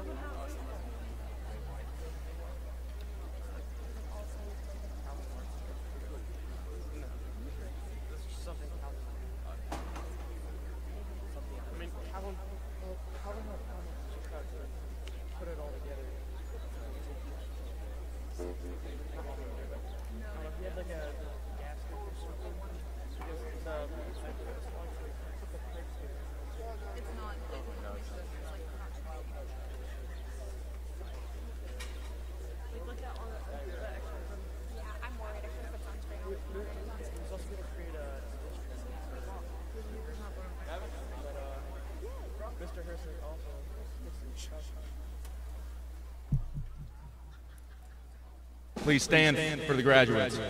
I would have Please stand for the graduates.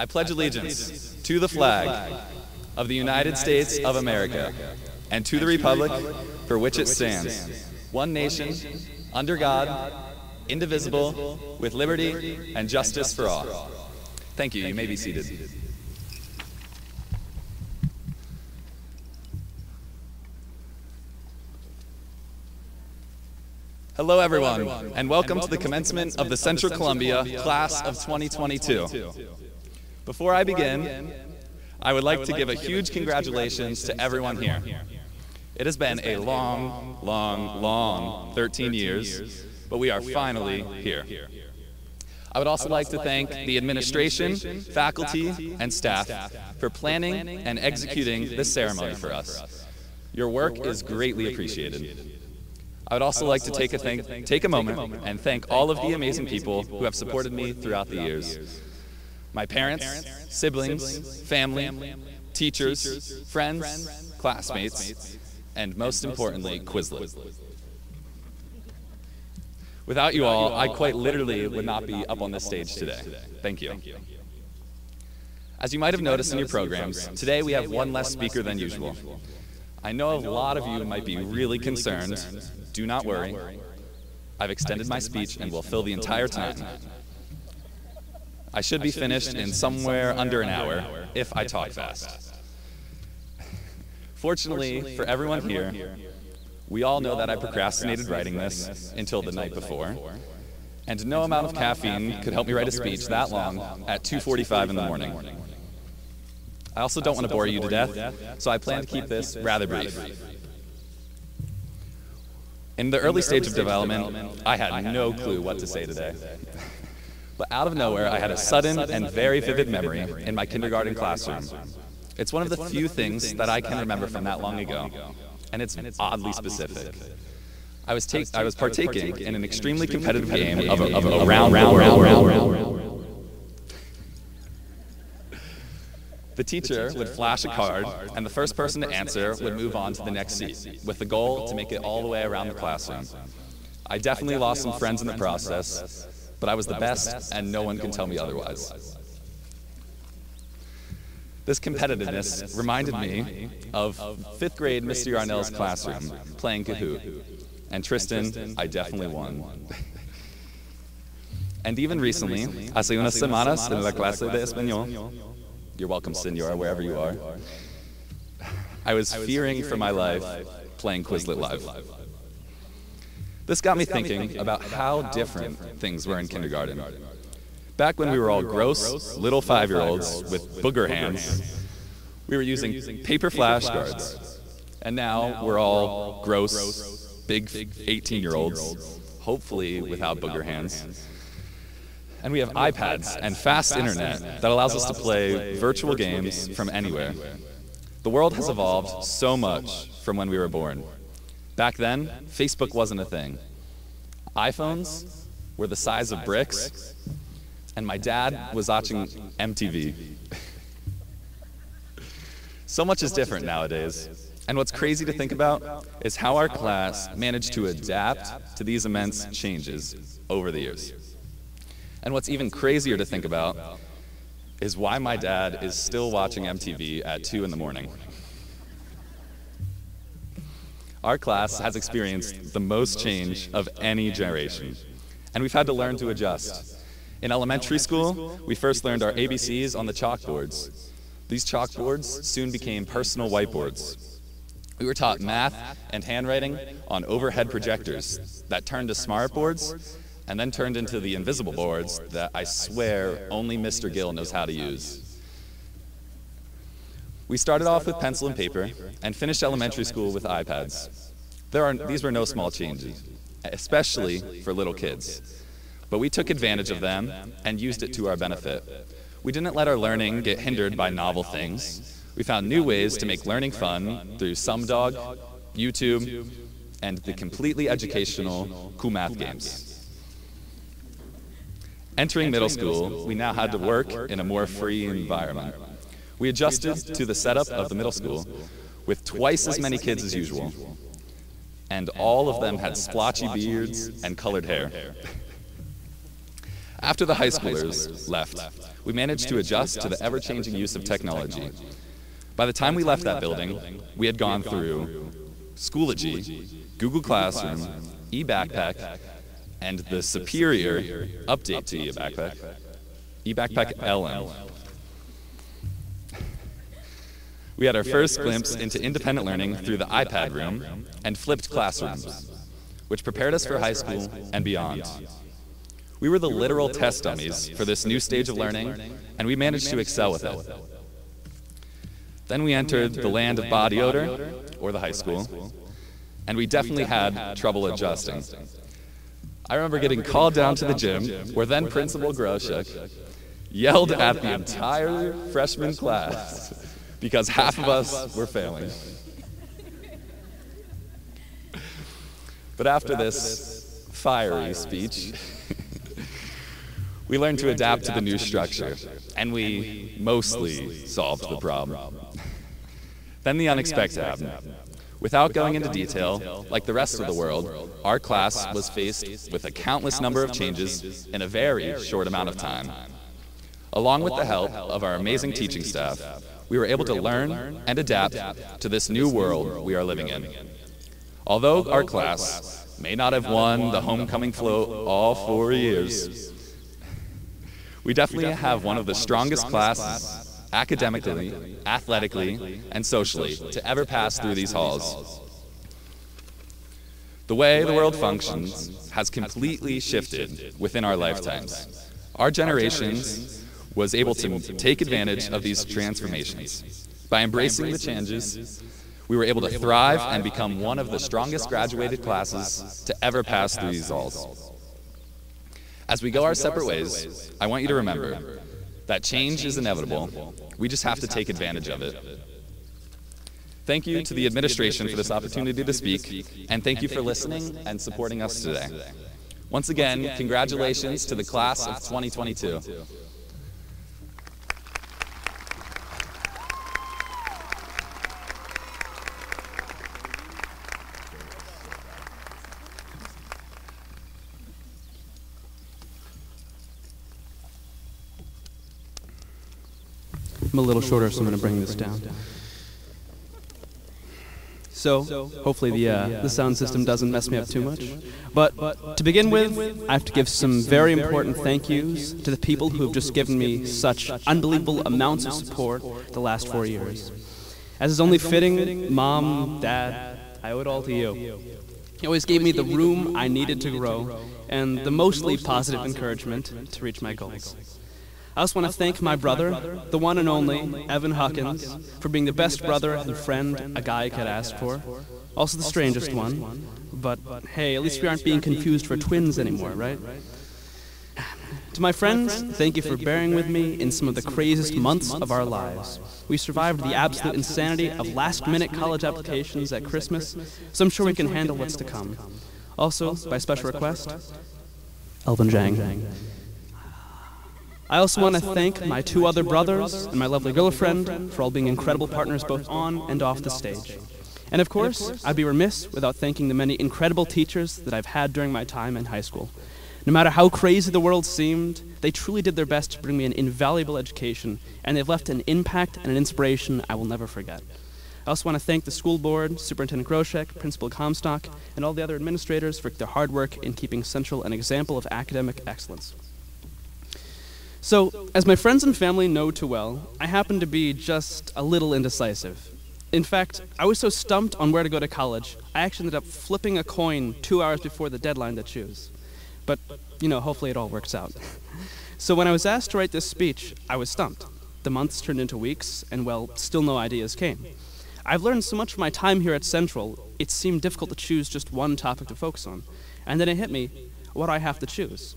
I pledge allegiance to the flag of the United States of America and to the republic for which it stands, one nation, under God, indivisible, with liberty and justice for all. Thank you. You may be seated. Hello, everyone, and welcome to the commencement of the Central Columbia Class of 2022. Before I begin, I would like to give a huge congratulations to everyone here. It has been a long, long, long 13 years, but we are finally here. I would also like to thank the administration, faculty, and staff for planning and executing this ceremony for us. Your work is greatly appreciated. I would also like to take a, thank, take a moment and thank all of the amazing people who have supported me throughout the years. My parents, siblings, family, teachers, friends, classmates, and most importantly, Quizlet. Without you all, I quite literally would not be up on this stage today. Thank you. As you might have noticed in your programs, today we have one less speaker than usual. I know a lot of you might be really concerned. Do not worry. I've extended my speech and will fill the entire time. I should be finished in somewhere under an hour if I talk fast. Fortunately for everyone here, we all know that I procrastinated writing this until the night before, and no amount of caffeine could help me write a speech that long at 2.45 in the morning. I also don't want to bore you to death, so I plan to keep this rather brief. In the early stage of development, I had no clue what to say today. But out of nowhere, I had a sudden and very vivid memory in my kindergarten classroom. It's one of the few things that I can remember from that long ago, and it's oddly specific. I was, I was partaking in an extremely competitive game of a, of a round, round, round, round, round, round. The teacher would flash a card, and the first person to answer would move on to the next seat, with the goal to make it all the way around the classroom. I definitely lost some friends in the process, but I was the best, and no one can tell me otherwise. This competitiveness reminded me of fifth grade Mr. Yarnell's classroom, playing Kahoot. And Tristan, I definitely won. And even recently, hace unas semanas en la clase de español, you're welcome, senor, wherever you are. I was fearing for my life playing Quizlet Live. This got me thinking about how different things were in kindergarten. Back when we were all gross, little five-year-olds with booger hands, we were using paper flashcards. And now we're all gross, big 18-year-olds, hopefully without booger hands. And we have iPads and fast internet that allows us to play virtual games from anywhere. The world has evolved so much from when we were born. Back then, Facebook wasn't a thing. iPhones were the size of bricks, and my dad was watching MTV. so much is different nowadays. And what's crazy to think about is how our class managed to adapt to these immense changes over the years. And what's even crazier to think about is why my dad is still watching MTV at 2 in the morning. Our class has experienced the most change of any generation, and we've had to learn to adjust. In elementary school, we first learned our ABCs on the chalkboards. These chalkboards soon became personal whiteboards. We were taught math and handwriting on overhead projectors that turned to smartboards and then turned into the invisible boards that I swear only Mr. Gill knows how to use. We started off with pencil and paper and finished elementary school with iPads. There are, these were no small changes, especially for little kids. But we took advantage of them and used it to our benefit. We didn't let our learning get hindered by novel things. We found new ways to make learning fun through SumDog, YouTube, and the completely educational Cool Math games. Entering middle school, we now had to work in a more free environment. We adjusted to the setup of the middle school with twice as many kids as usual, and all of them had splotchy beards and colored hair. After the high schoolers left, we managed to adjust to the ever changing use of technology. By the time we left that building, we had gone through Schoology, Google Classroom, eBackpack, and the superior update to eBackpack, eBackpack. LM. We had our first glimpse into independent learning through the iPad room and flipped classrooms, which prepared us for high school and beyond. We were the literal test dummies for this new stage of learning, and we managed to excel with it. Then we entered the land of body odor, or the high school, and we definitely had trouble adjusting. I remember getting called down to the gym, where then Principal Groshek yelled at the entire freshman class because half of us were failing. But after this fiery speech, we learned to adapt to the new structure, and we mostly solved the problem. Then the unexpected happened. Without going into detail, like the rest of the world, our class was faced with a countless number of changes in a very short amount of time. Along with the help of our amazing teaching staff, we were able to learn and adapt to this new world we are living in. Although our class may not have won the homecoming float all four years, we definitely have one of the strongest classes academically, athletically, and socially to ever pass through these halls. The way the world functions has completely shifted within our lifetimes. Our generations was able to take advantage of these transformations. By embracing the changes, we were able to thrive and become one of the strongest graduated classes to ever pass through these halls. As we go our separate ways, I want you to remember that change is inevitable. We just have to take advantage of it. Thank you to the administration for this opportunity to speak, and thank you for listening and supporting us today. Once again, congratulations to the class of 2022. I'm a little shorter, so I'm going to bring this down. So, hopefully the, uh, the sound system doesn't mess me up too much. But to begin with, I have to give some very important thank yous to the people who have just given me such unbelievable amounts of support the last four years. As is only fitting, Mom, Dad, I owe it all to you. You always gave me the room I needed to grow and the mostly positive encouragement to reach my goals. I also want to thank my brother, the one and only Evan Huckins, for being the best brother and friend a guy could ask for. Also the strangest one. But hey, at least we aren't being confused for twins anymore, right? To my friends, thank you for bearing with me in some of the craziest months of our lives. We survived the absolute insanity of last minute college applications at Christmas, so I'm sure we can handle what's to come. Also, by special request, Elvin Jang. I also want to thank my two other brothers and my lovely girlfriend for all being incredible partners both on and off the stage. And of course, I'd be remiss without thanking the many incredible teachers that I've had during my time in high school. No matter how crazy the world seemed, they truly did their best to bring me an invaluable education, and they've left an impact and an inspiration I will never forget. I also want to thank the school board, Superintendent Groshek, Principal Comstock, and all the other administrators for their hard work in keeping Central an example of academic excellence. So, as my friends and family know too well, I happen to be just a little indecisive. In fact, I was so stumped on where to go to college, I actually ended up flipping a coin two hours before the deadline to choose. But, you know, hopefully it all works out. so when I was asked to write this speech, I was stumped. The months turned into weeks, and well, still no ideas came. I've learned so much from my time here at Central, it seemed difficult to choose just one topic to focus on. And then it hit me what do I have to choose?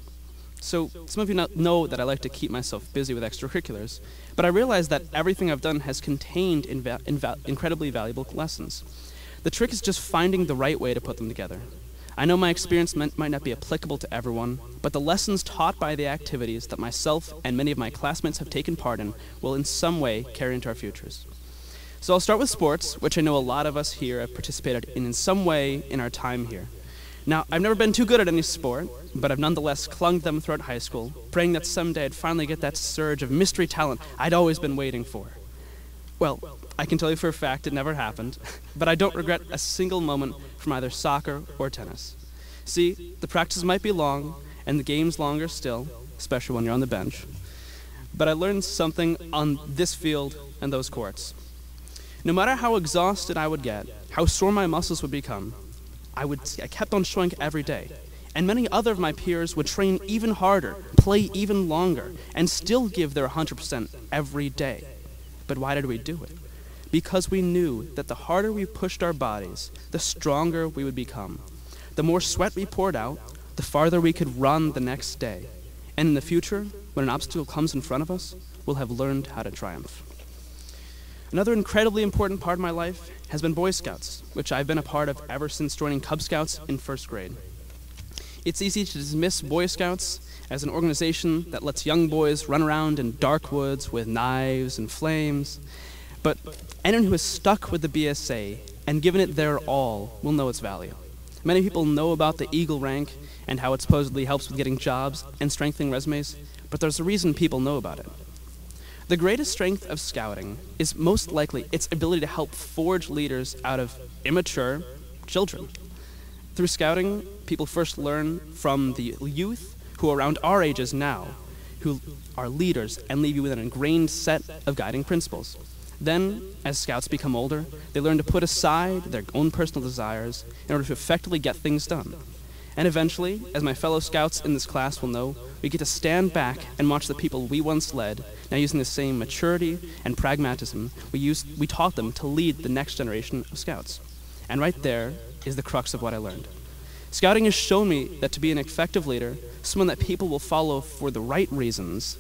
So some of you know that I like to keep myself busy with extracurriculars, but I realize that everything I've done has contained incredibly valuable lessons. The trick is just finding the right way to put them together. I know my experience might not be applicable to everyone, but the lessons taught by the activities that myself and many of my classmates have taken part in will in some way carry into our futures. So I'll start with sports, which I know a lot of us here have participated in in some way in our time here. Now, I've never been too good at any sport, but I've nonetheless clung to them throughout high school, praying that someday I'd finally get that surge of mystery talent I'd always been waiting for. Well, I can tell you for a fact it never happened, but I don't regret a single moment from either soccer or tennis. See, the practice might be long, and the game's longer still, especially when you're on the bench. But I learned something on this field and those courts. No matter how exhausted I would get, how sore my muscles would become, I, would, I kept on showing every day. And many other of my peers would train even harder, play even longer, and still give their 100% every day. But why did we do it? Because we knew that the harder we pushed our bodies, the stronger we would become. The more sweat we poured out, the farther we could run the next day. And in the future, when an obstacle comes in front of us, we'll have learned how to triumph. Another incredibly important part of my life has been Boy Scouts, which I've been a part of ever since joining Cub Scouts in first grade. It's easy to dismiss Boy Scouts as an organization that lets young boys run around in dark woods with knives and flames, but anyone who has stuck with the BSA and given it their all will know its value. Many people know about the Eagle rank and how it supposedly helps with getting jobs and strengthening resumes, but there's a reason people know about it. The greatest strength of scouting is most likely its ability to help forge leaders out of immature children. Through scouting, people first learn from the youth who are around our ages now, who are leaders and leave you with an ingrained set of guiding principles. Then, as scouts become older, they learn to put aside their own personal desires in order to effectively get things done. And eventually, as my fellow scouts in this class will know, we get to stand back and watch the people we once led, now using the same maturity and pragmatism we, used, we taught them to lead the next generation of scouts. And right there is the crux of what I learned. Scouting has shown me that to be an effective leader, someone that people will follow for the right reasons,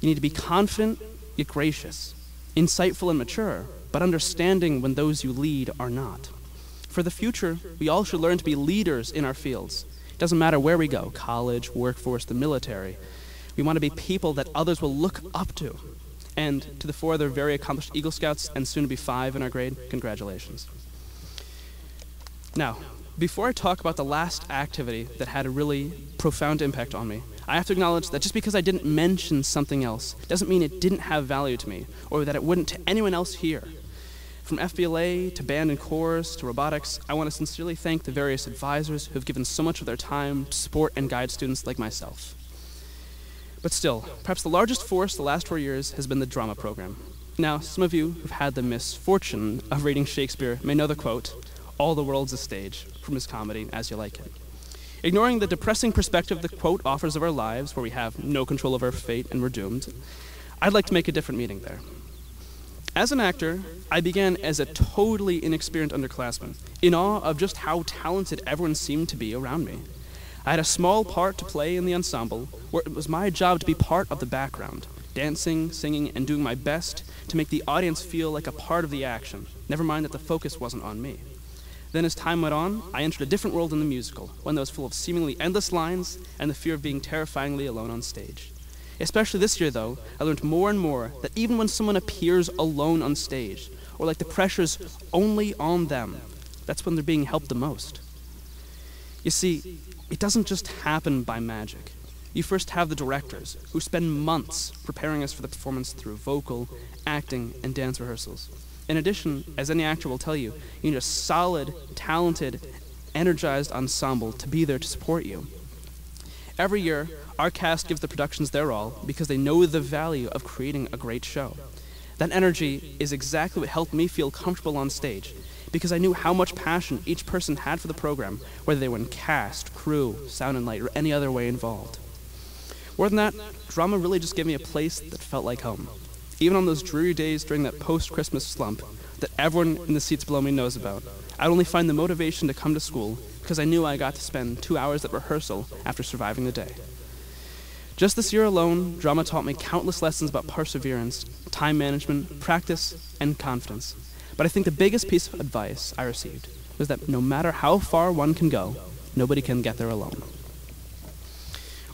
you need to be confident yet gracious, insightful and mature, but understanding when those you lead are not. For the future, we all should learn to be leaders in our fields. It doesn't matter where we go college, workforce, the military. We want to be people that others will look up to. And to the four other very accomplished Eagle Scouts, and soon to be five in our grade, congratulations. Now, before I talk about the last activity that had a really profound impact on me, I have to acknowledge that just because I didn't mention something else doesn't mean it didn't have value to me or that it wouldn't to anyone else here. From FBLA to band and chorus to robotics, I want to sincerely thank the various advisors who have given so much of their time to support and guide students like myself. But still, perhaps the largest force the last four years has been the drama program. Now, some of you who've had the misfortune of reading Shakespeare may know the quote, all the world's a stage, from his comedy, As You Like It. Ignoring the depressing perspective the quote offers of our lives, where we have no control of our fate and we're doomed, I'd like to make a different meaning there. As an actor, I began as a totally inexperienced underclassman, in awe of just how talented everyone seemed to be around me. I had a small part to play in the ensemble, where it was my job to be part of the background, dancing, singing, and doing my best to make the audience feel like a part of the action, never mind that the focus wasn't on me. Then, as time went on, I entered a different world in the musical, one that was full of seemingly endless lines and the fear of being terrifyingly alone on stage. Especially this year, though, I learned more and more that even when someone appears alone on stage, or like the pressure's only on them, that's when they're being helped the most. You see, it doesn't just happen by magic. You first have the directors, who spend months preparing us for the performance through vocal, acting, and dance rehearsals. In addition, as any actor will tell you, you need a solid, talented, energized ensemble to be there to support you. Every year, our cast gives the productions their all because they know the value of creating a great show. That energy is exactly what helped me feel comfortable on stage because I knew how much passion each person had for the program, whether they were in cast, crew, sound and light, or any other way involved. More than that, drama really just gave me a place that felt like home. Even on those dreary days during that post Christmas slump that everyone in the seats below me knows about, I'd only find the motivation to come to school because I knew I got to spend two hours at rehearsal after surviving the day. Just this year alone, drama taught me countless lessons about perseverance, time management, practice, and confidence. But I think the biggest piece of advice I received was that no matter how far one can go, nobody can get there alone.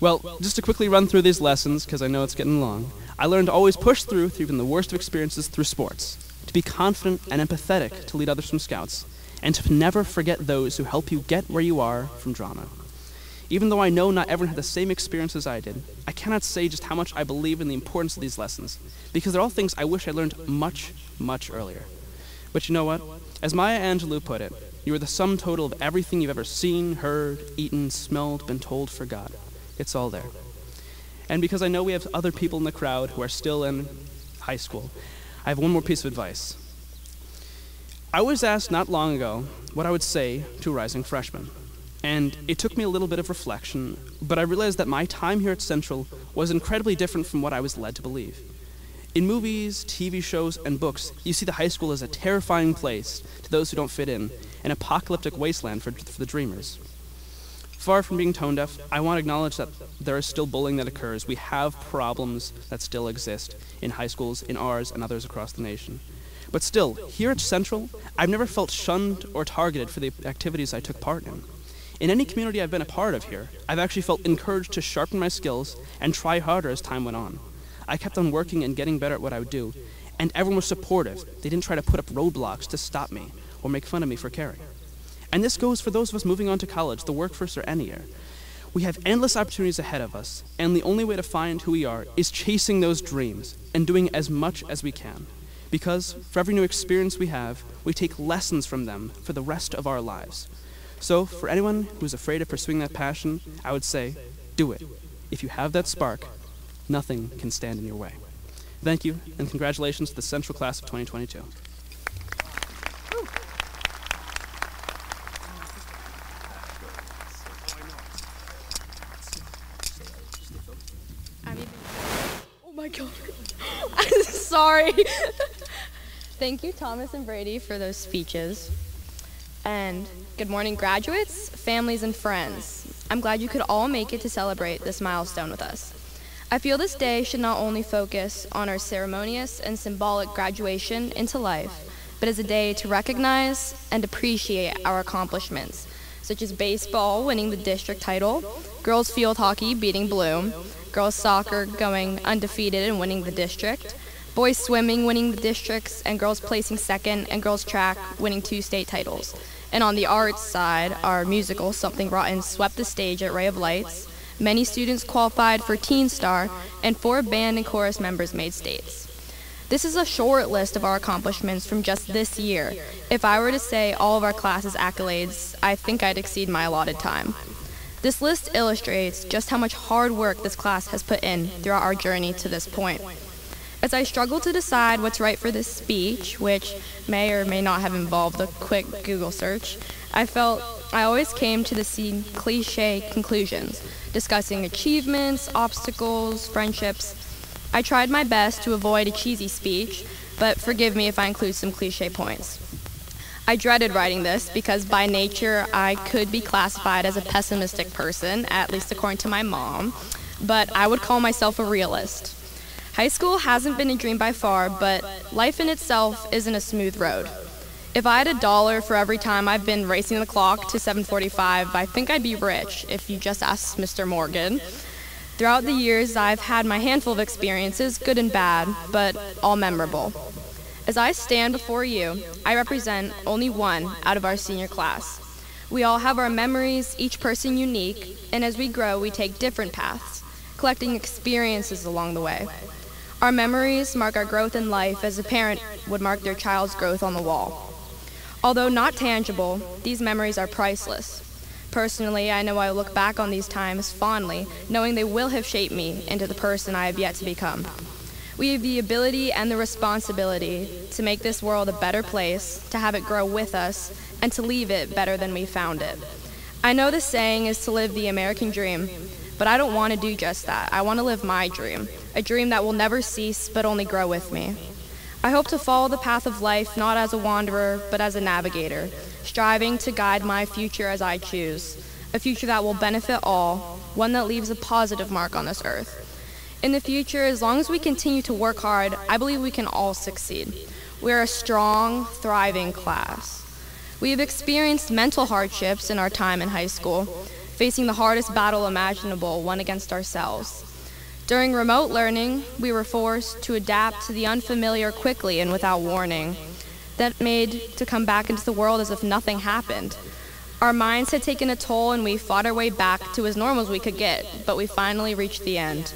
Well, just to quickly run through these lessons, because I know it's getting long, I learned to always push through through even the worst of experiences through sports, to be confident and empathetic to lead others from scouts, and to never forget those who help you get where you are from drama. Even though I know not everyone had the same experience as I did, I cannot say just how much I believe in the importance of these lessons, because they're all things I wish I learned much, much earlier. But you know what? As Maya Angelou put it, you are the sum total of everything you've ever seen, heard, eaten, smelled, been told forgot. It's all there. And because I know we have other people in the crowd who are still in high school, I have one more piece of advice. I was asked not long ago what I would say to rising freshman. And it took me a little bit of reflection, but I realized that my time here at Central was incredibly different from what I was led to believe. In movies, TV shows, and books, you see the high school as a terrifying place to those who don't fit in, an apocalyptic wasteland for, for the dreamers. Far from being tone deaf, I want to acknowledge that there is still bullying that occurs. We have problems that still exist in high schools, in ours, and others across the nation. But still, here at Central, I've never felt shunned or targeted for the activities I took part in. In any community I've been a part of here, I've actually felt encouraged to sharpen my skills and try harder as time went on. I kept on working and getting better at what I would do, and everyone was supportive. They didn't try to put up roadblocks to stop me or make fun of me for caring. And this goes for those of us moving on to college, the workforce, or any year. We have endless opportunities ahead of us, and the only way to find who we are is chasing those dreams and doing as much as we can. Because for every new experience we have, we take lessons from them for the rest of our lives. So, for anyone who's afraid of pursuing that passion, I would say, do it. If you have that spark, nothing can stand in your way. Thank you, and congratulations to the Central Class of 2022. Oh my god. I'm sorry. Thank you, Thomas and Brady, for those speeches. And good morning, graduates, families, and friends. I'm glad you could all make it to celebrate this milestone with us. I feel this day should not only focus on our ceremonious and symbolic graduation into life, but as a day to recognize and appreciate our accomplishments, such as baseball winning the district title, girls field hockey beating Bloom, girls soccer going undefeated and winning the district, boys swimming winning the districts, and girls placing second, and girls track winning two state titles. And on the arts side, our musical, Something Rotten, swept the stage at Ray of Lights. Many students qualified for Teen Star, and four band and chorus members made states. This is a short list of our accomplishments from just this year. If I were to say all of our classes' accolades, I think I'd exceed my allotted time. This list illustrates just how much hard work this class has put in throughout our journey to this point. As I struggled to decide what's right for this speech, which may or may not have involved a quick Google search, I felt I always came to the same cliche conclusions, discussing achievements, obstacles, friendships. I tried my best to avoid a cheesy speech, but forgive me if I include some cliche points. I dreaded writing this because by nature I could be classified as a pessimistic person, at least according to my mom, but I would call myself a realist. High school hasn't been a dream by far, but life in itself isn't a smooth road. If I had a dollar for every time I've been racing the clock to 7:45, I think I'd be rich if you just asked Mr. Morgan. Throughout the years, I've had my handful of experiences, good and bad, but all memorable. As I stand before you, I represent only one out of our senior class. We all have our memories, each person unique, and as we grow, we take different paths, collecting experiences along the way. Our memories mark our growth in life as a parent would mark their child's growth on the wall. Although not tangible, these memories are priceless. Personally, I know I look back on these times fondly, knowing they will have shaped me into the person I have yet to become. We have the ability and the responsibility to make this world a better place, to have it grow with us, and to leave it better than we found it. I know the saying is to live the American dream, but I don't want to do just that. I want to live my dream, a dream that will never cease but only grow with me. I hope to follow the path of life not as a wanderer, but as a navigator, striving to guide my future as I choose, a future that will benefit all, one that leaves a positive mark on this earth. In the future, as long as we continue to work hard, I believe we can all succeed. We are a strong, thriving class. We have experienced mental hardships in our time in high school, facing the hardest battle imaginable, one against ourselves. During remote learning, we were forced to adapt to the unfamiliar quickly and without warning. that made to come back into the world as if nothing happened. Our minds had taken a toll and we fought our way back to as normal as we could get, but we finally reached the end.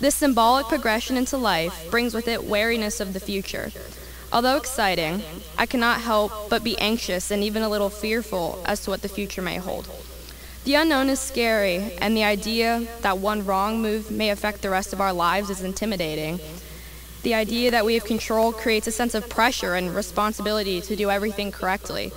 This symbolic progression into life brings with it wariness of the future. Although exciting, I cannot help but be anxious and even a little fearful as to what the future may hold. The unknown is scary, and the idea that one wrong move may affect the rest of our lives is intimidating. The idea that we have control creates a sense of pressure and responsibility to do everything correctly.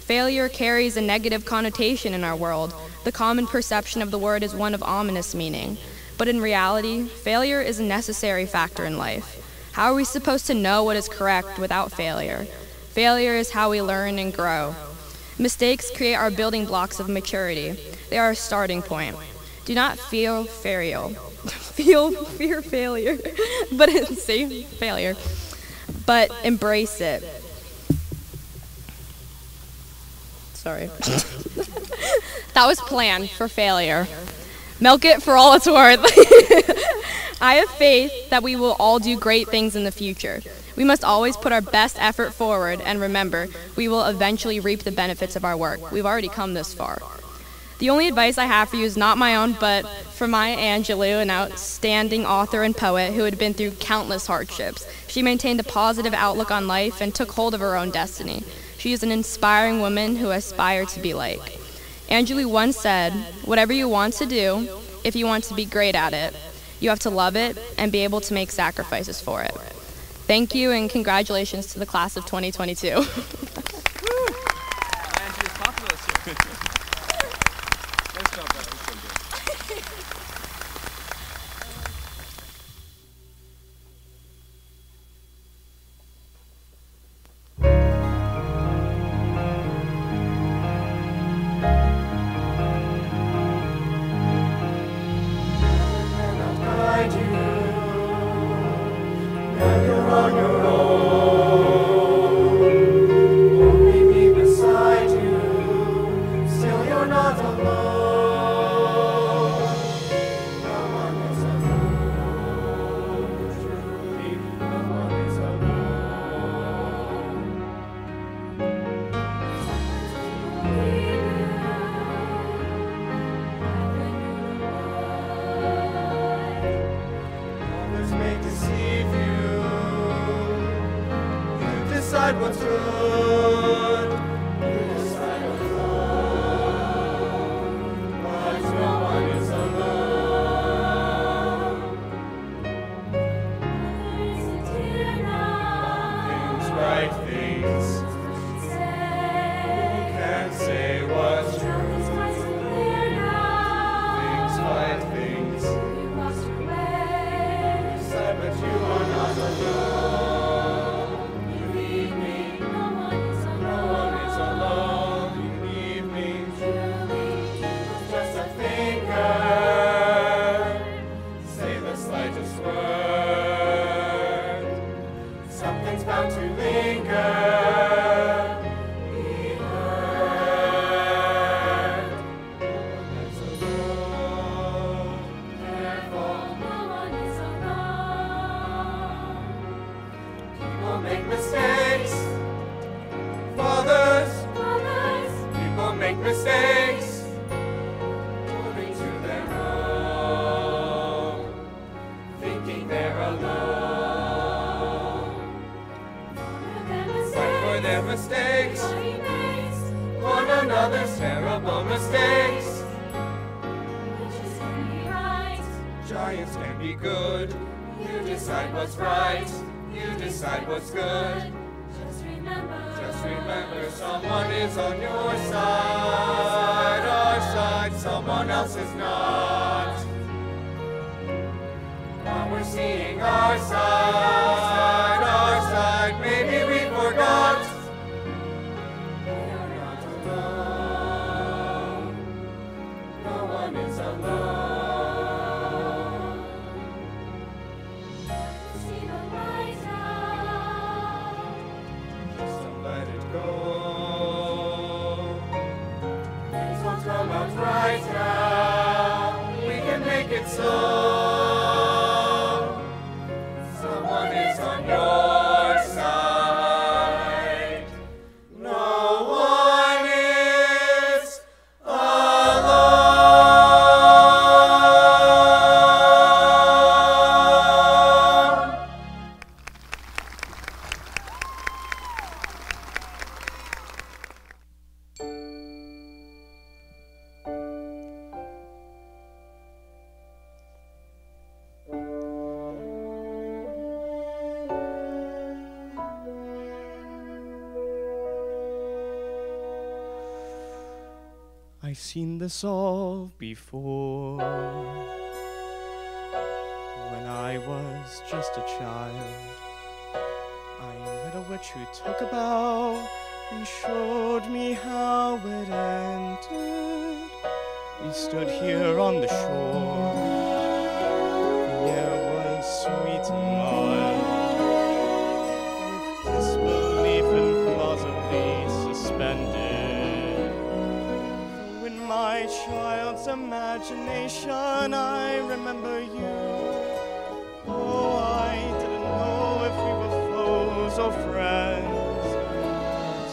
Failure carries a negative connotation in our world. The common perception of the word is one of ominous meaning. But in reality, failure is a necessary factor in life. How are we supposed to know what is correct without failure? Failure is how we learn and grow. Mistakes create our building blocks of maturity. They are a starting point. Do not feel failure. feel fear failure, but say failure. But embrace it. Sorry. that was planned for failure. Milk it for all it's worth. I have faith that we will all do great things in the future. We must always put our best effort forward and remember, we will eventually reap the benefits of our work. We've already come this far. The only advice I have for you is not my own, but from Maya Angelou, an outstanding author and poet who had been through countless hardships. She maintained a positive outlook on life and took hold of her own destiny. She is an inspiring woman who aspired to be like. Angelou once said, Whatever you want to do, if you want to be great at it, you have to love it and be able to make sacrifices for it. Thank you and congratulations to the class of 2022. this all before. When I was just a child, I met a witch who took a bow and showed me how it ended. We stood here on the shore. The air was sweet and mild, with disbelief and plausibly suspended. Child's imagination, I remember you. Oh, I didn't know if we were foes or friends.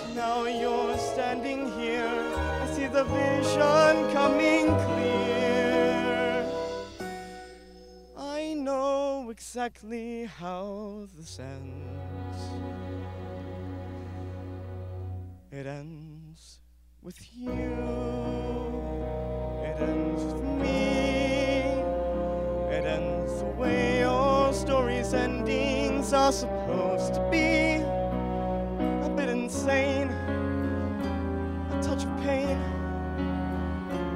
But now you're standing here. I see the vision coming clear. I know exactly how this ends. It ends with you. Way your story's endings are supposed to be. A bit insane, a touch of pain,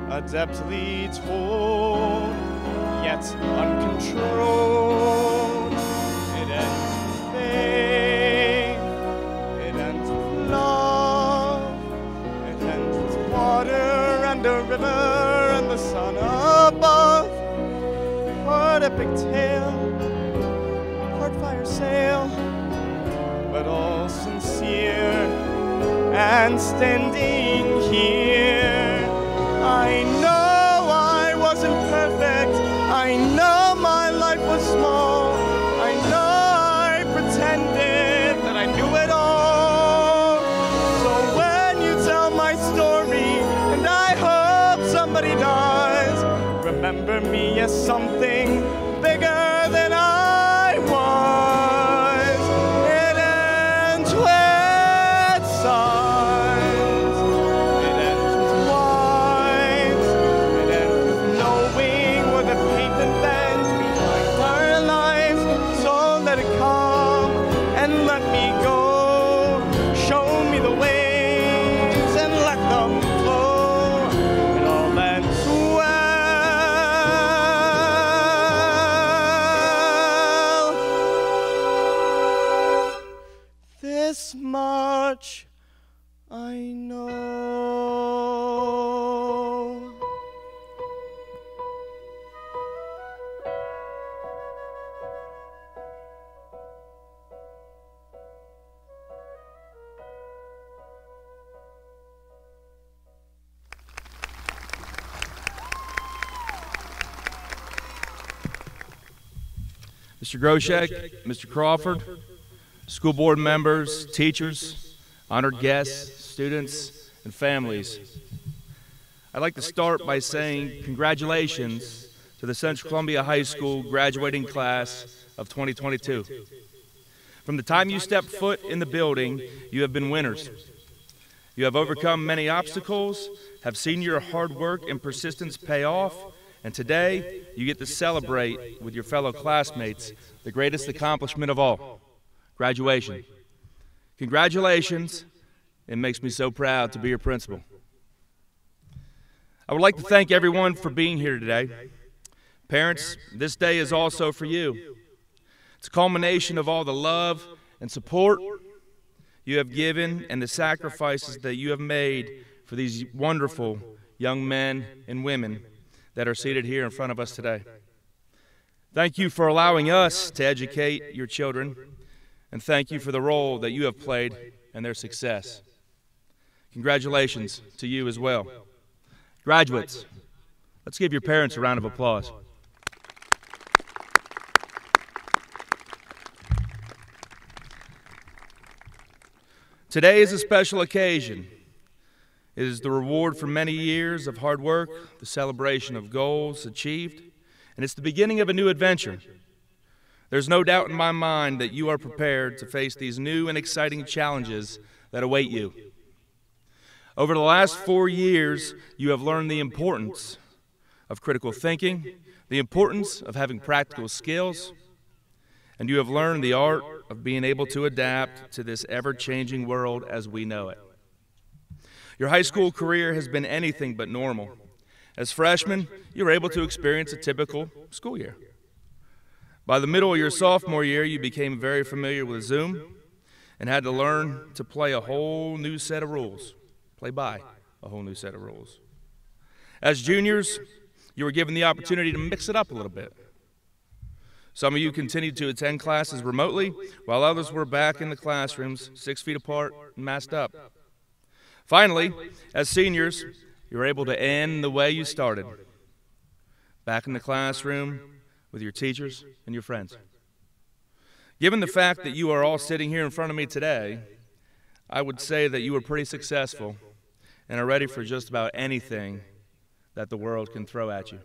adeptly told, yet uncontrolled. It ends with faith, it ends with love, it ends with water and a river epic tale, heart fire sail, but all sincere and standing here. I know I wasn't something Mr. Groshek, Mr. Crawford, school board members, teachers, honored guests, students, and families. I'd like to start by saying congratulations to the Central Columbia High School graduating class of 2022. From the time you stepped foot in the building, you have been winners. You have overcome many obstacles, have seen your hard work and persistence pay off, and today you get to celebrate with your fellow classmates the greatest accomplishment of all graduation. Congratulations. It makes me so proud to be your principal. I would like to thank everyone for being here today. Parents, this day is also for you. It's a culmination of all the love and support you have given and the sacrifices that you have made for these wonderful young men and women that are seated here in front of us today. Thank you for allowing us to educate your children, and thank you for the role that you have played in their success. Congratulations to you as well. Graduates, let's give your parents a round of applause. Today is a special occasion. It is the reward for many years of hard work, the celebration of goals achieved, and it's the beginning of a new adventure. There's no doubt in my mind that you are prepared to face these new and exciting challenges that await you. Over the last four years, you have learned the importance of critical thinking, the importance of having practical skills, and you have learned the art of being able to adapt to this ever changing world as we know it. Your high school career has been anything but normal. As freshmen, you were able to experience a typical school year. By the middle of your sophomore year, you became very familiar with Zoom and had to learn to play a whole new set of rules, play by a whole new set of rules. As juniors, you were given the opportunity to mix it up a little bit. Some of you continued to attend classes remotely, while others were back in the classrooms, six feet apart and masked up. Finally, as seniors, you're able to end the way you started back in the classroom with your teachers and your friends. Given the fact that you are all sitting here in front of me today, I would say that you were pretty successful and are ready for just about anything that the world can throw at you.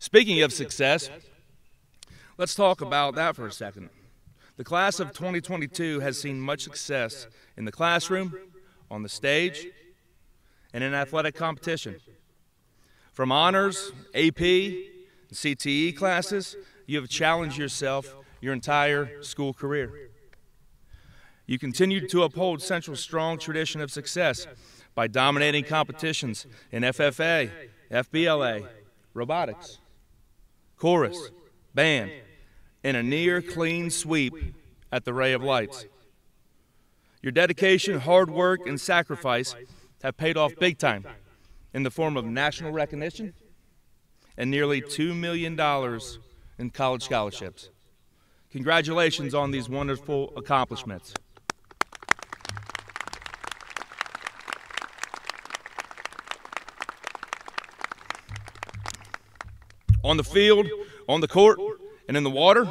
Speaking of success, let's talk about that for a second. The class of 2022 has seen much success in the classroom, on the stage, and in athletic competition. From honors, AP, and CTE classes, you have challenged yourself your entire school career. You continued to uphold Central's strong tradition of success by dominating competitions in FFA, FBLA, robotics, chorus, band, and a near clean sweep at the Ray of Lights. Your dedication, hard work, and sacrifice have paid off big time in the form of national recognition and nearly $2 million in college scholarships. Congratulations on these wonderful accomplishments. On the field, on the court, and in the water,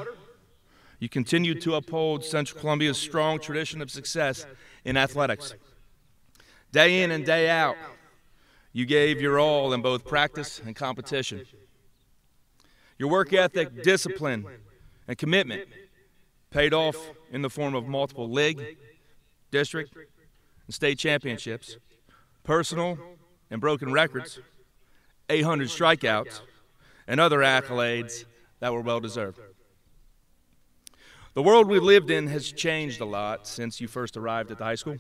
you continue to uphold Central Columbia's strong tradition of success in athletics. Day in and day out, you gave your all in both practice and competition. Your work ethic, discipline, and commitment paid off in the form of multiple league, district, and state championships, personal and broken records, 800 strikeouts, and other accolades that were well deserved. The world we've lived in has changed a lot since you first arrived at the high school.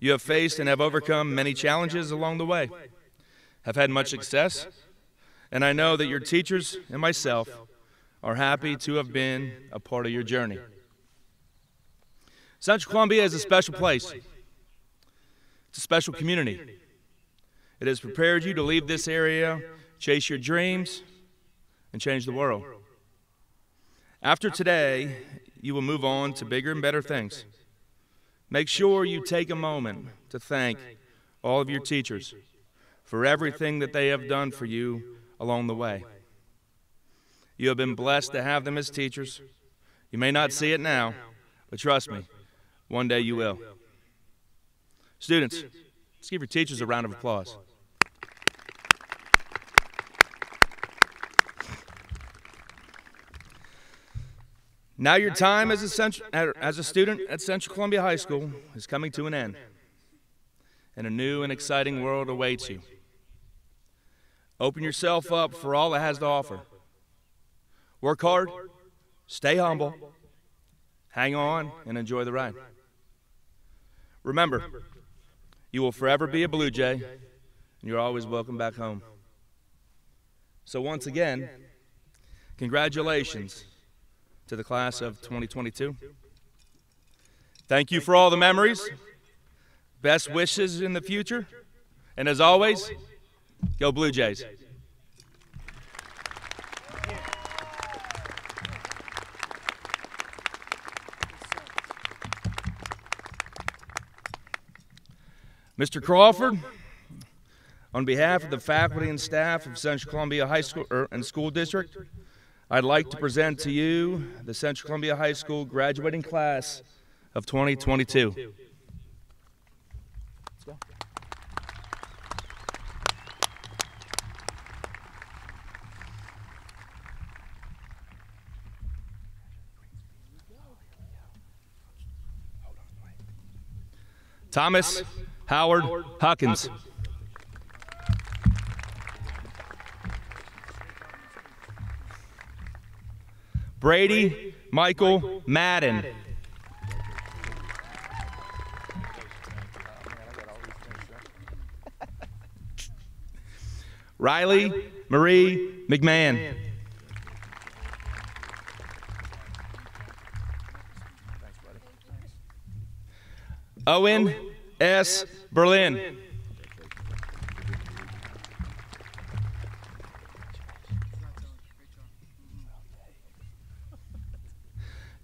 You have faced and have overcome many challenges along the way, have had much success, and I know that your teachers and myself are happy to have been a part of your journey. Central Columbia is a special place. It's a special community. It has prepared you to leave this area, chase your dreams, and change the world. After today, you will move on to bigger and better things. Make sure you take a moment to thank all of your teachers for everything that they have done for you along the way. You have been blessed to have them as teachers. You may not see it now, but trust me, one day you will. Students, let's give your teachers a round of applause. Now your time as a, Central, as a student at Central Columbia High School is coming to an end, and a new and exciting world awaits you. Open yourself up for all it has to offer. Work hard, stay humble, hang on, and enjoy the ride. Remember, you will forever be a Blue Jay, and you're always welcome back home. So, once again, congratulations to the class of 2022. Thank you for all the memories. Best wishes in the future. And as always, go Blue Jays. Mr. Crawford, on behalf of the faculty and staff of Central Columbia High School er, and School District, I'd like to present to you the Central Columbia High School graduating class of 2022. Thomas Howard Huckins. Brady, Brady Michael, Michael Madden. Madden. Riley, Riley Marie, Marie McMahon. McMahon. Owen S. Berlin.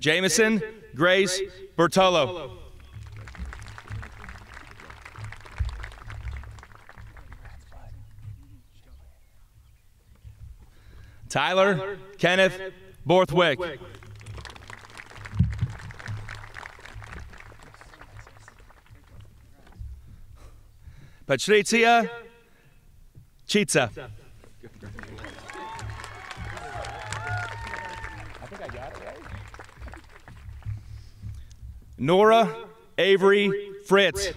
Jameson Grace Bertolo. Tyler Kenneth Borthwick. Patricia Chitza. Nora Avery Fritz.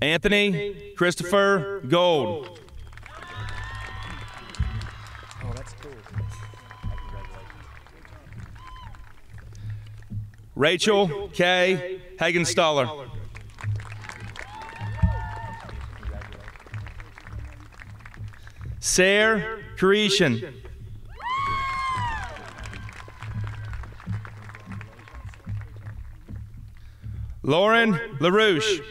Anthony Christopher Gold. Rachel K. Hagenstaller. Sarah Creation. Lauren LaRouche.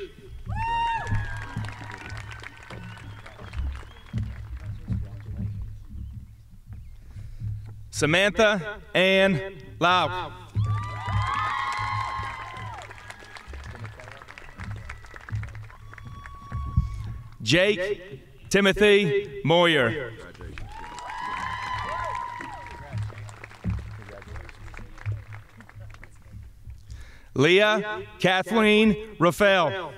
Samantha Ann Lau. Jake Timothy Moyer. Leah Kathleen Raphael.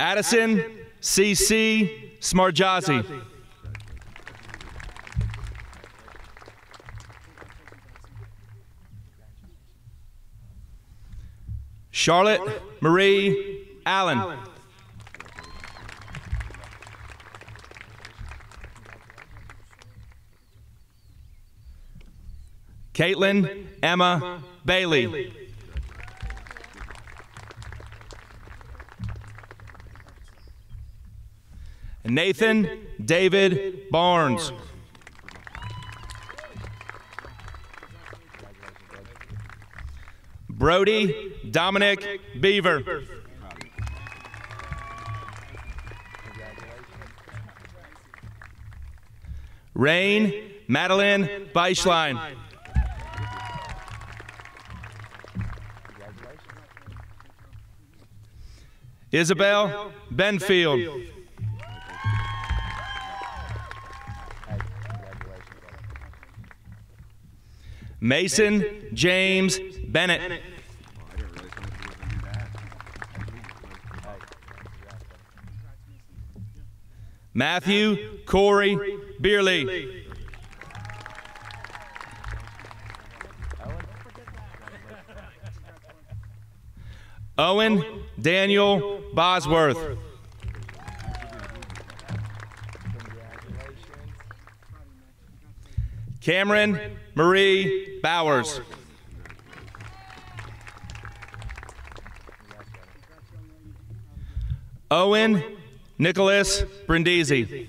Addison C.C. Smarjazi. Charlotte Marie Allen. Caitlin Emma Bailey. Nathan David Barnes. Brody Dominic Beaver. Rain Madeline Beischlein. Isabel Benfield. Mason James Bennett. Matthew Corey Beerley. Owen Daniel Bosworth. Cameron Marie Bowers. Owen Nicholas Brindisi.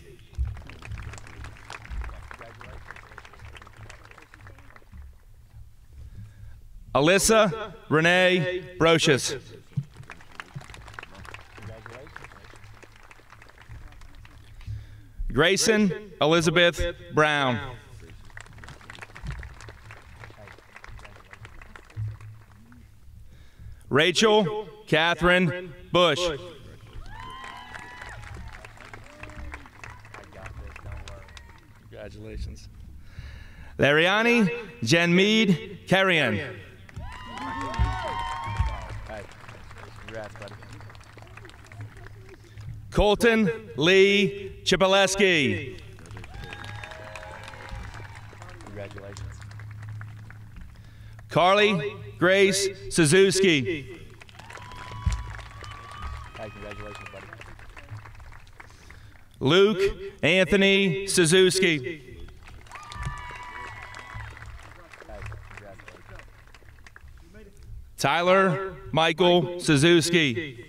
Alyssa Renee Brocious. Grayson Elizabeth Brown. Rachel Catherine Bush. Congratulations. Lariani Janmead Carrion. Colton Lee Chipolesky. Congratulations. Carly, Carly Grace, Grace Suzuki. Hey, congratulations, buddy. Luke, Luke Anthony, Anthony Suzuki. Tyler Michael, Michael Suzuki.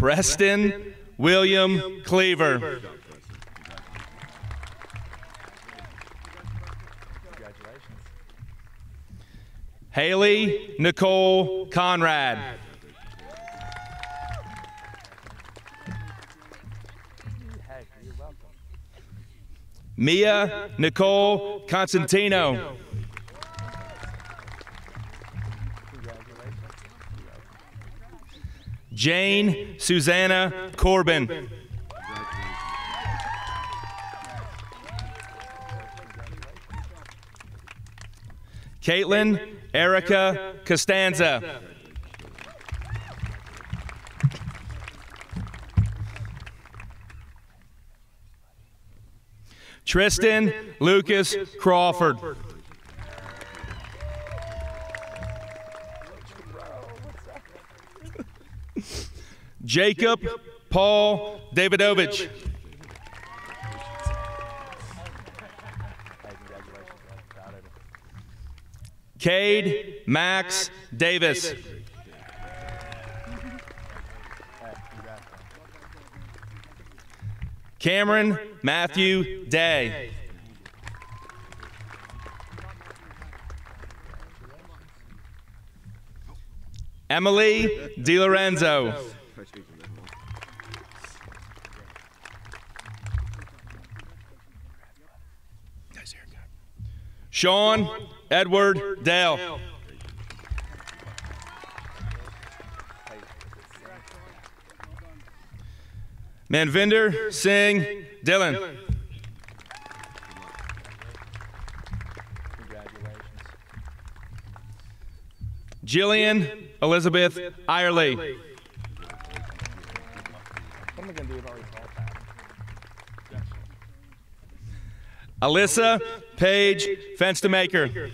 Preston William Cleaver. Haley Nicole Conrad. Mia Nicole Constantino. Jane Susanna Corbin. Caitlin Erica Costanza. Tristan Lucas Crawford. Jacob Paul Davidovich. Cade Max Davis. Cameron Matthew Day. Emily DiLorenzo. Sean Edward Dale. Manvinder Singh Dillon. Congratulations. Jillian Elizabeth. What Alyssa Paige Fenstemaker.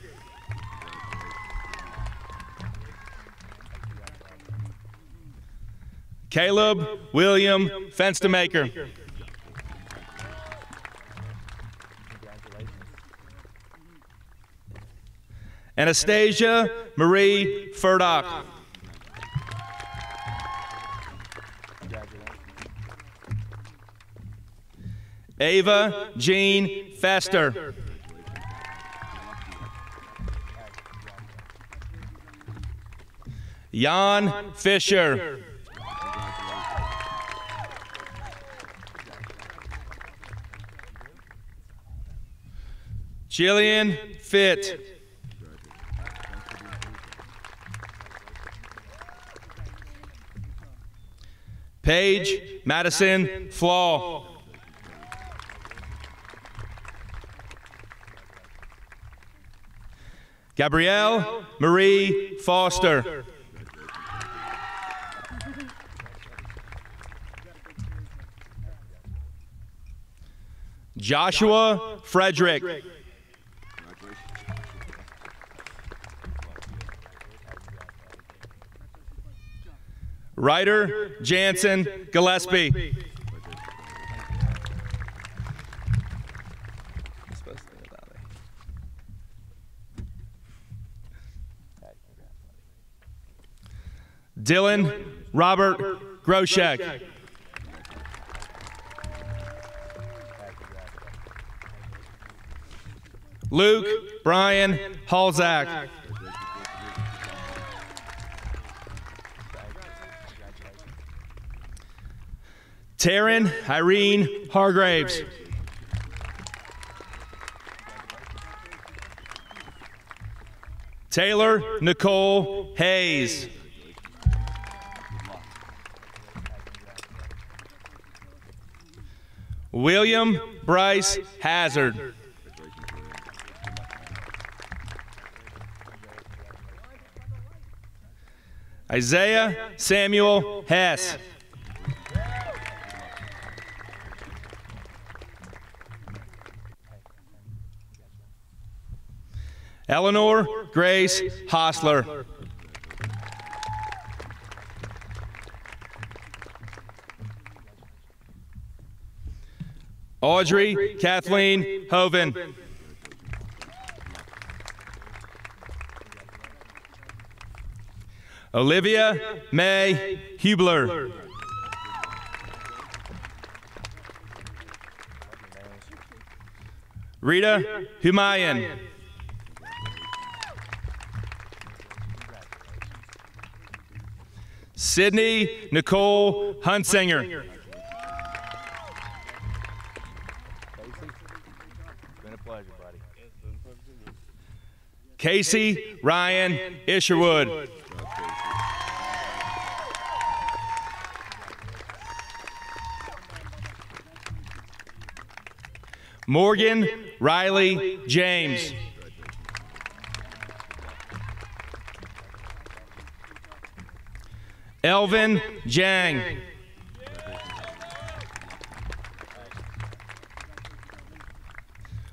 Caleb William. Congratulations. Anastasia Marie Furdock. Ava Jean Fester. Jan Fisher. Jillian Fit. Paige Madison Flaw. Gabrielle Marie Foster. Joshua Frederick. Ryder Jansen Gillespie. Dylan Robert Groshek. Luke Brian Halzak. Taryn Irene Hargraves. Taylor Nicole Hayes. William Bryce Hazard. Isaiah Samuel Hess. Eleanor Grace Hostler. Audrey Kathleen Hoven. Olivia May Hubler. Rita Humayan. Sydney Nicole Hunsinger. Casey Ryan Isherwood. Morgan Riley James. Elvin Jang.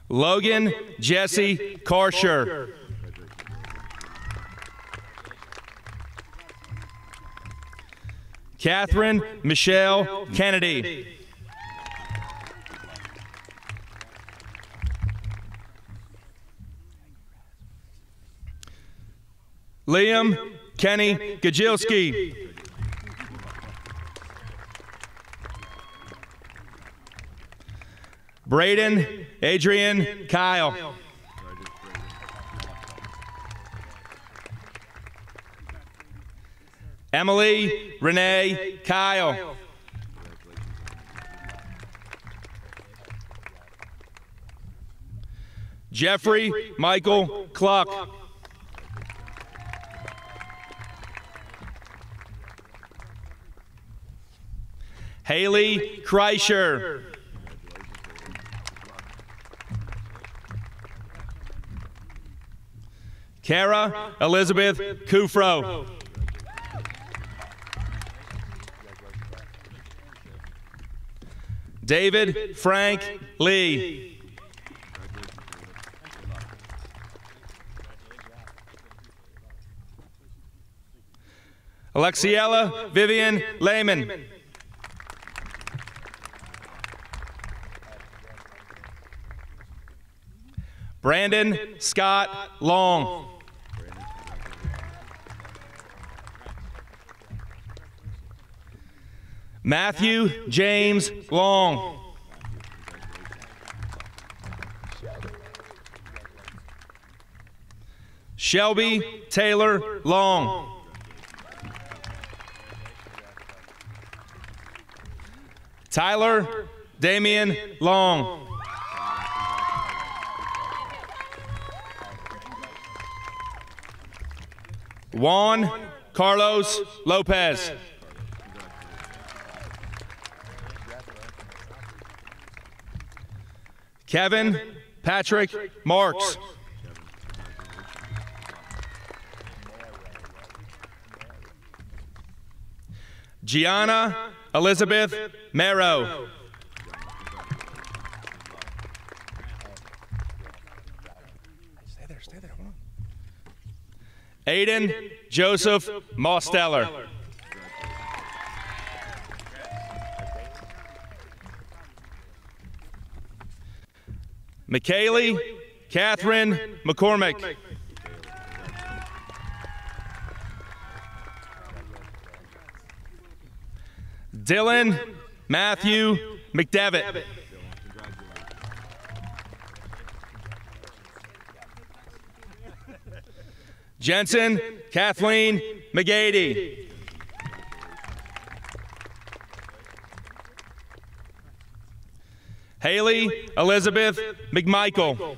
Logan Jesse Karsher. Catherine Michelle Kennedy. Liam Kenny Gajilski. Braden Adrian Kyle. Emily Renee Kyle. Jeffrey Michael Cluck. Haley Kreischer. Kara Elizabeth Kufro. David Frank Lee. Alexiella Vivian Lehman. Brandon Scott Long. Matthew James Long. Shelby Taylor Long. Tyler Damian Long. Juan Carlos Lopez. Kevin Patrick Marks. Gianna Elizabeth Marrow. Stay there, stay there. Aiden Joseph Mosteller. McKaylee Catherine McCormick. Dylan Matthew McDevitt. Jensen Kathleen McGady. Haley Elizabeth McMichael.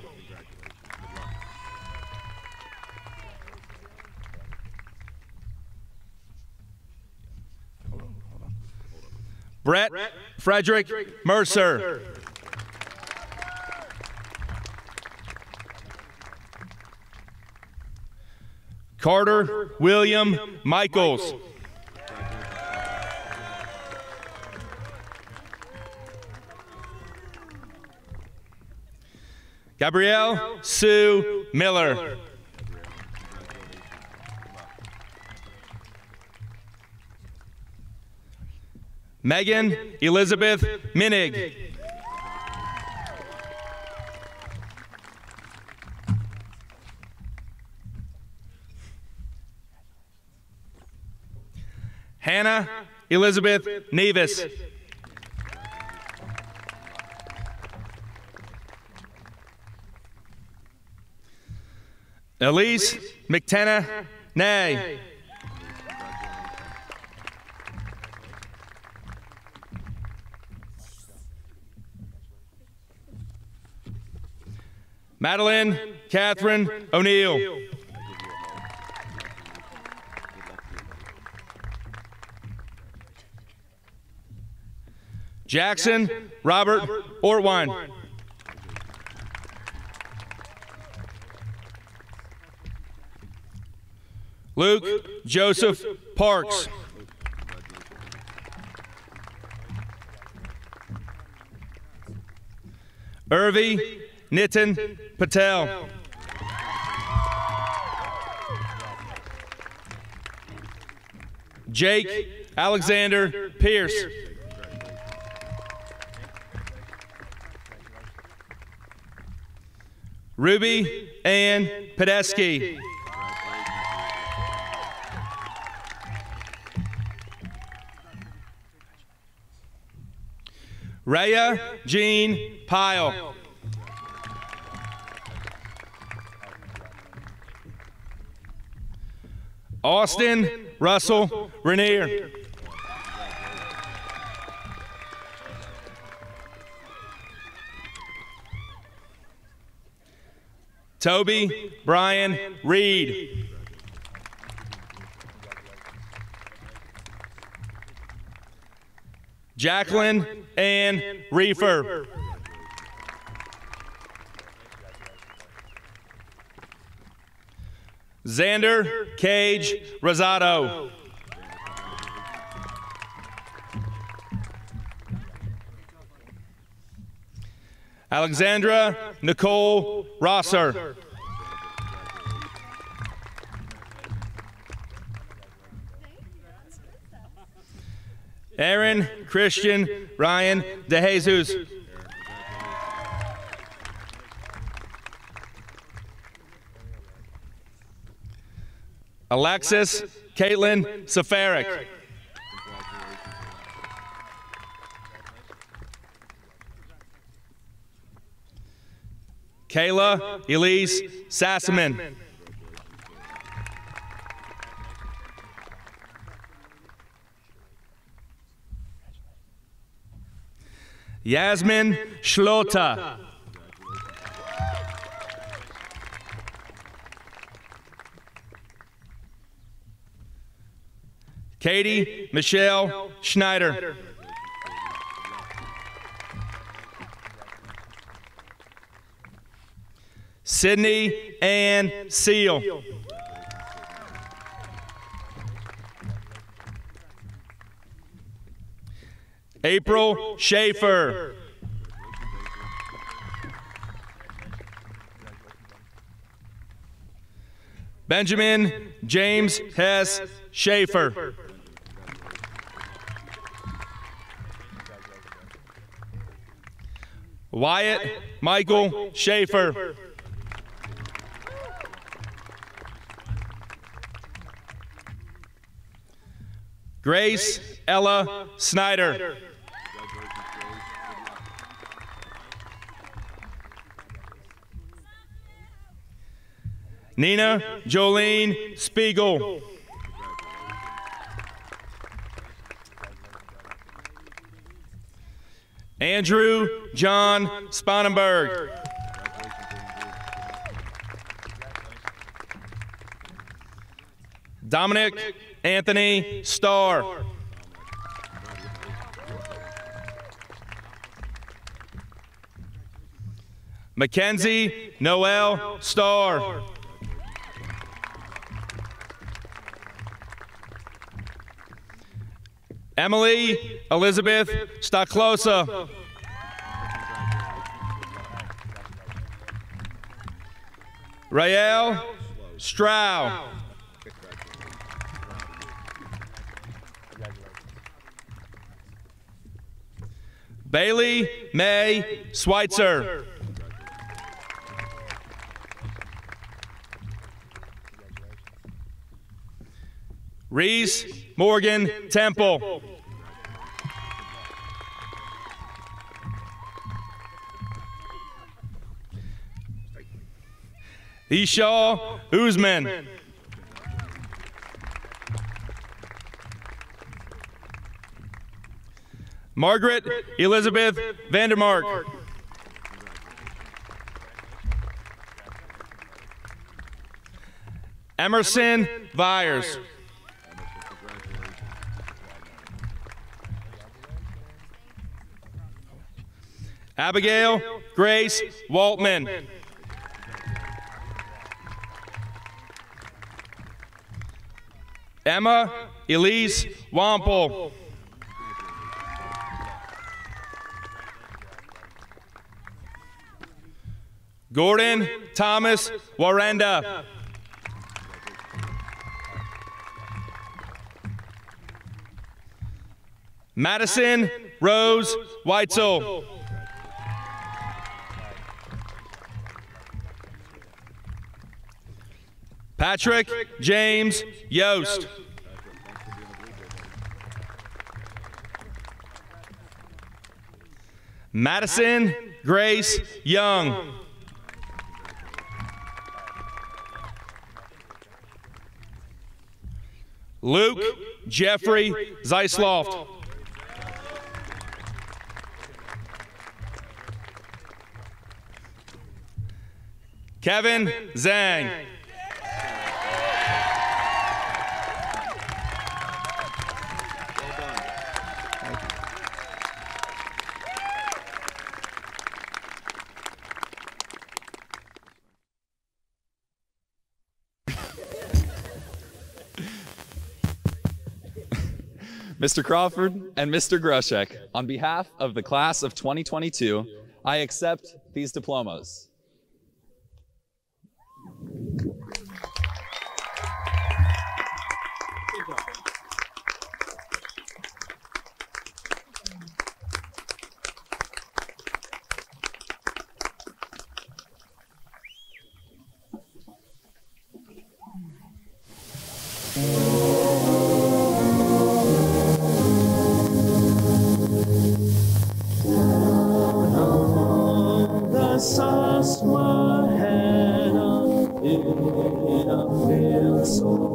Brett Frederick Mercer. Carter William Michaels. Gabrielle Sue Miller. Megan Elizabeth Minig. Hannah Elizabeth Nevis. Elise McTenna Nay. Madeline Catherine O'Neill. Jackson Robert Ortwine. Luke Joseph Parks. Irvi Nitin Patel. Jake Alexander Pierce. Ruby Ann Podesky. Raya Jean Pyle. Austin Russell Rainier. Toby Brian Reed. Jacqueline Ann Reefer. Xander Cage Rosado. Alexandra Nicole Rosser. Aaron Christian Ryan DeJesus. Alexis Caitlin Safarik. Kayla Elise Sassaman. Yasmin Schlota. Katie Michelle Schneider. Sydney Ann Seal. April Schaefer. Benjamin James Hess Schaefer. Wyatt Michael Schaefer. Grace Ella Snyder. Nina Jolene Spiegel. Andrew John Spanenberg. Dominic Anthony Starr. Mackenzie Noel Starr. Emily Elizabeth Stoklosa. Rael Strow. Bailey May Schweitzer. Reese Morgan Temple. Eshaw Usman. Margaret Elizabeth Vandermark. Emerson Vyers. Abigail Grace Waltman. Emma Elise Wampel. Gordon Thomas Warenda. Madison Rose Weitzel. Patrick James Yost. Madison Grace Young. Luke Jeffrey Zeisloft. Kevin Zhang. Mr. Crawford and Mr. Groshek, on behalf of the class of 2022, I accept these diplomas. Susquehanna in a field so